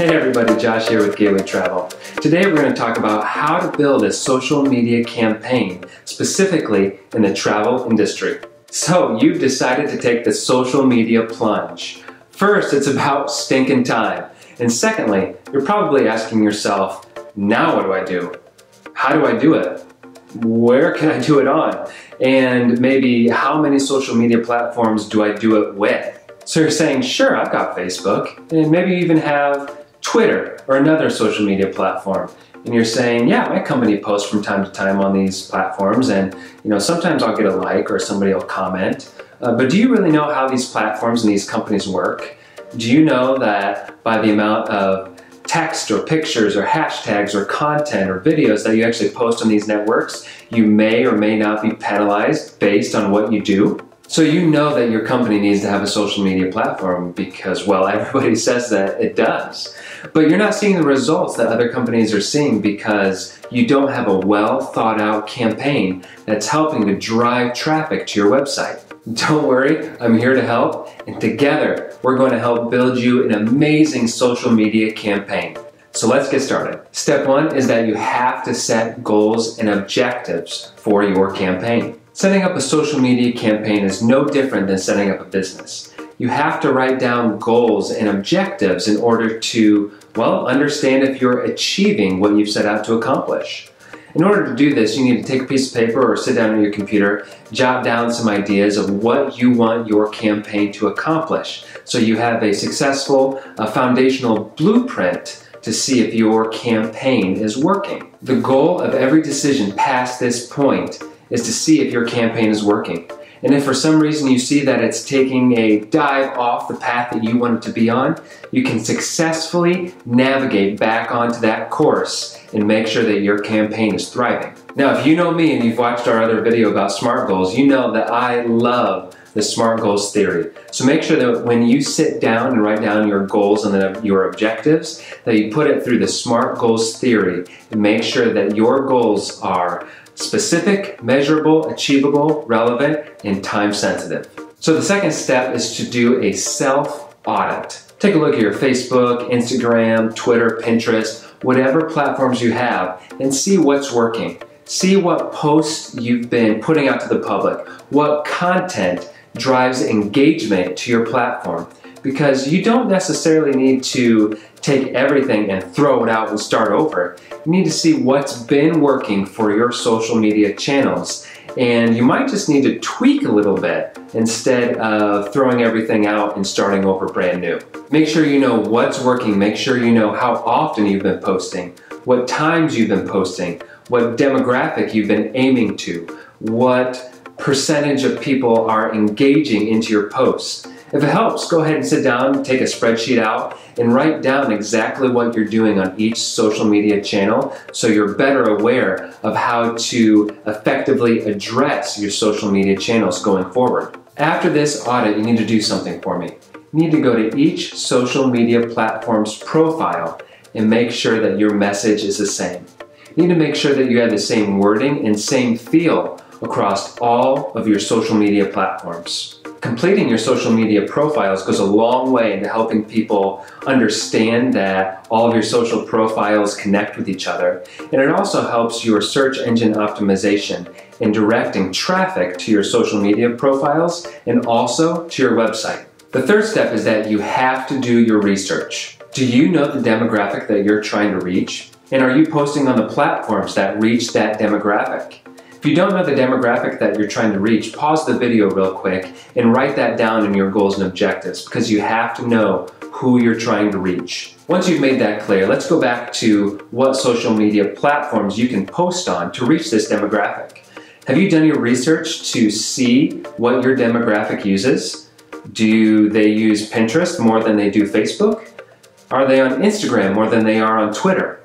Hey everybody, Josh here with Gateway Travel. Today we're going to talk about how to build a social media campaign, specifically in the travel industry. So you've decided to take the social media plunge. First, it's about stinking time. And secondly, you're probably asking yourself, now what do I do? How do I do it? Where can I do it on? And maybe how many social media platforms do I do it with? So you're saying, sure, I've got Facebook, and maybe you even have Twitter or another social media platform. And you're saying, yeah, my company posts from time to time on these platforms, and you know sometimes I'll get a like or somebody will comment. Uh, but do you really know how these platforms and these companies work? Do you know that by the amount of text or pictures or hashtags or content or videos that you actually post on these networks, you may or may not be penalized based on what you do? So you know that your company needs to have a social media platform because, well, everybody says that it does. But you're not seeing the results that other companies are seeing because you don't have a well thought out campaign that's helping to drive traffic to your website. Don't worry, I'm here to help, and together we're going to help build you an amazing social media campaign. So let's get started. Step one is that you have to set goals and objectives for your campaign. Setting up a social media campaign is no different than setting up a business. You have to write down goals and objectives in order to, well, understand if you're achieving what you've set out to accomplish. In order to do this, you need to take a piece of paper or sit down at your computer, jot down some ideas of what you want your campaign to accomplish. So you have a successful, a foundational blueprint to see if your campaign is working. The goal of every decision past this point is to see if your campaign is working. And if for some reason you see that it's taking a dive off the path that you want it to be on, you can successfully navigate back onto that course and make sure that your campaign is thriving. Now, if you know me and you've watched our other video about SMART goals, you know that I love the SMART goals theory. So make sure that when you sit down and write down your goals and your objectives, that you put it through the SMART goals theory and make sure that your goals are specific, measurable, achievable, relevant, and time sensitive. So the second step is to do a self audit. Take a look at your Facebook, Instagram, Twitter, Pinterest, whatever platforms you have, and see what's working. See what posts you've been putting out to the public, what content drives engagement to your platform. Because you don't necessarily need to take everything and throw it out and start over. You need to see what's been working for your social media channels. And you might just need to tweak a little bit instead of throwing everything out and starting over brand new. Make sure you know what's working. Make sure you know how often you've been posting, what times you've been posting, what demographic you've been aiming to, what percentage of people are engaging into your posts. If it helps, go ahead and sit down, take a spreadsheet out, and write down exactly what you're doing on each social media channel so you're better aware of how to effectively address your social media channels going forward. After this audit, you need to do something for me. You need to go to each social media platform's profile and make sure that your message is the same. You need to make sure that you have the same wording and same feel across all of your social media platforms completing your social media profiles goes a long way into helping people understand that all of your social profiles connect with each other. And it also helps your search engine optimization in directing traffic to your social media profiles and also to your website. The third step is that you have to do your research. Do you know the demographic that you're trying to reach? And are you posting on the platforms that reach that demographic? If you don't know the demographic that you're trying to reach, pause the video real quick and write that down in your goals and objectives because you have to know who you're trying to reach. Once you've made that clear, let's go back to what social media platforms you can post on to reach this demographic. Have you done your research to see what your demographic uses? Do they use Pinterest more than they do Facebook? Are they on Instagram more than they are on Twitter?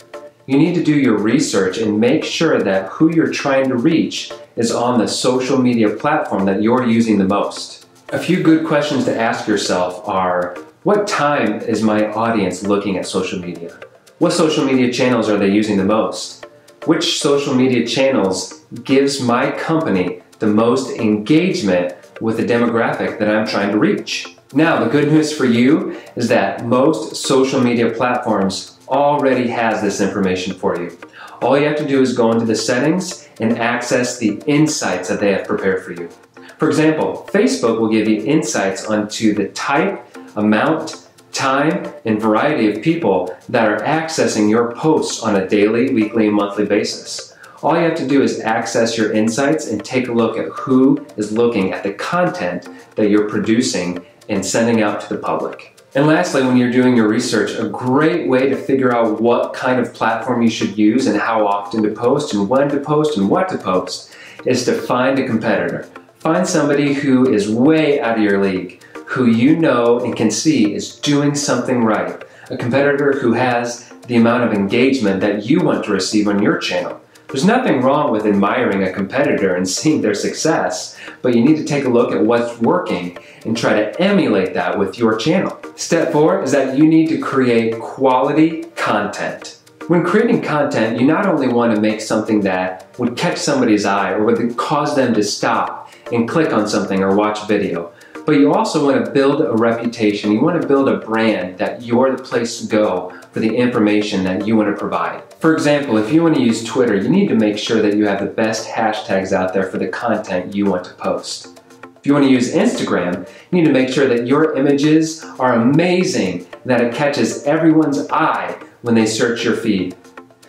You need to do your research and make sure that who you're trying to reach is on the social media platform that you're using the most. A few good questions to ask yourself are what time is my audience looking at social media? What social media channels are they using the most? Which social media channels gives my company the most engagement with the demographic that I'm trying to reach. Now, the good news for you is that most social media platforms already has this information for you. All you have to do is go into the settings and access the insights that they have prepared for you. For example, Facebook will give you insights onto the type, amount, time, and variety of people that are accessing your posts on a daily, weekly, and monthly basis. All you have to do is access your insights and take a look at who is looking at the content that you're producing and sending out to the public. And lastly, when you're doing your research, a great way to figure out what kind of platform you should use and how often to post and when to post and what to post is to find a competitor. Find somebody who is way out of your league, who you know and can see is doing something right. A competitor who has the amount of engagement that you want to receive on your channel. There's nothing wrong with admiring a competitor and seeing their success, but you need to take a look at what's working and try to emulate that with your channel. Step four is that you need to create quality content. When creating content, you not only want to make something that would catch somebody's eye or would cause them to stop and click on something or watch video, but you also want to build a reputation. You want to build a brand that you're the place to go for the information that you want to provide. For example, if you want to use Twitter, you need to make sure that you have the best hashtags out there for the content you want to post. If you want to use Instagram, you need to make sure that your images are amazing, that it catches everyone's eye when they search your feed.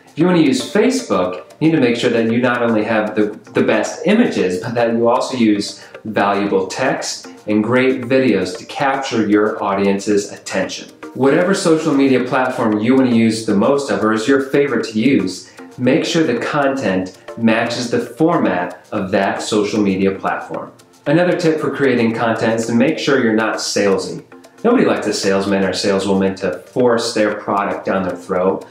If you want to use Facebook, you need to make sure that you not only have the, the best images, but that you also use valuable text and great videos to capture your audience's attention. Whatever social media platform you want to use the most of or is your favorite to use, make sure the content matches the format of that social media platform. Another tip for creating content is to make sure you're not salesy. Nobody likes a salesman or saleswoman to force their product down their throat.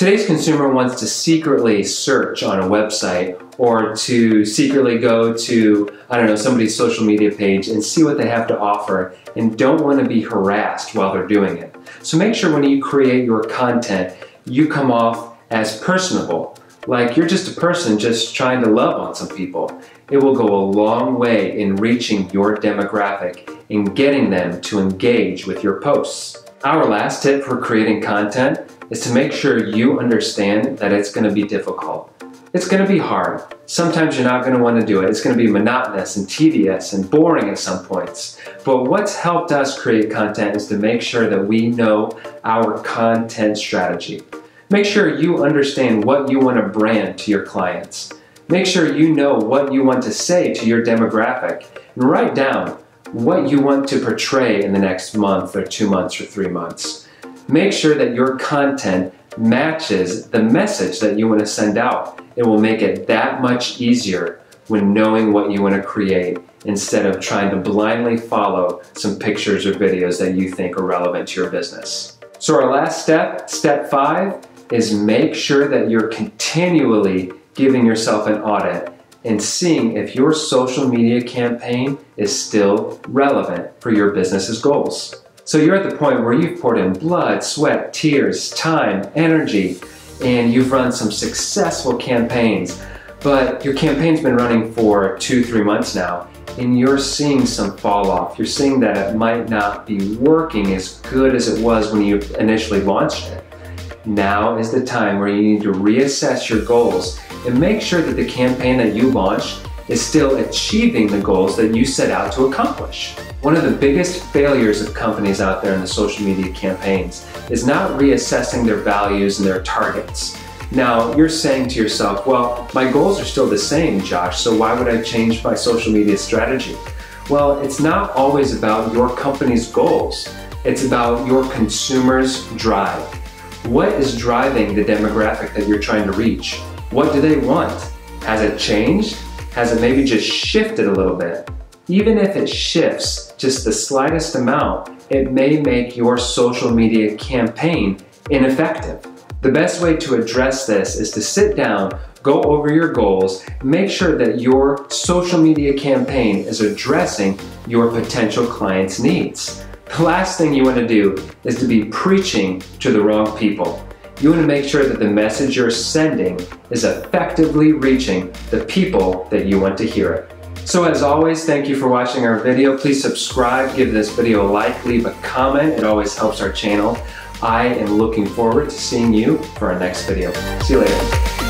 Today's consumer wants to secretly search on a website or to secretly go to, I don't know, somebody's social media page and see what they have to offer and don't want to be harassed while they're doing it. So make sure when you create your content, you come off as personable, like you're just a person just trying to love on some people. It will go a long way in reaching your demographic and getting them to engage with your posts. Our last tip for creating content is to make sure you understand that it's going to be difficult. It's going to be hard. Sometimes you're not going to want to do it. It's going to be monotonous and tedious and boring at some points. But what's helped us create content is to make sure that we know our content strategy. Make sure you understand what you want to brand to your clients. Make sure you know what you want to say to your demographic and write down what you want to portray in the next month or two months or three months. Make sure that your content matches the message that you want to send out. It will make it that much easier when knowing what you want to create instead of trying to blindly follow some pictures or videos that you think are relevant to your business. So, our last step, step five, is make sure that you're continually giving yourself an audit and seeing if your social media campaign is still relevant for your business's goals. So you're at the point where you've poured in blood, sweat, tears, time, energy, and you've run some successful campaigns. But your campaign's been running for two, three months now, and you're seeing some fall off. You're seeing that it might not be working as good as it was when you initially launched it. Now is the time where you need to reassess your goals and make sure that the campaign that you launched is still achieving the goals that you set out to accomplish. One of the biggest failures of companies out there in the social media campaigns is not reassessing their values and their targets. Now, you're saying to yourself, well, my goals are still the same, Josh, so why would I change my social media strategy? Well, it's not always about your company's goals. It's about your consumer's drive. What is driving the demographic that you're trying to reach? What do they want? Has it changed? Has it maybe just shifted a little bit? Even if it shifts just the slightest amount, it may make your social media campaign ineffective. The best way to address this is to sit down, go over your goals, make sure that your social media campaign is addressing your potential clients' needs. The last thing you want to do is to be preaching to the wrong people. You want to make sure that the message you're sending is effectively reaching the people that you want to hear it. So as always, thank you for watching our video. Please subscribe, give this video a like, leave a comment. It always helps our channel. I am looking forward to seeing you for our next video. See you later.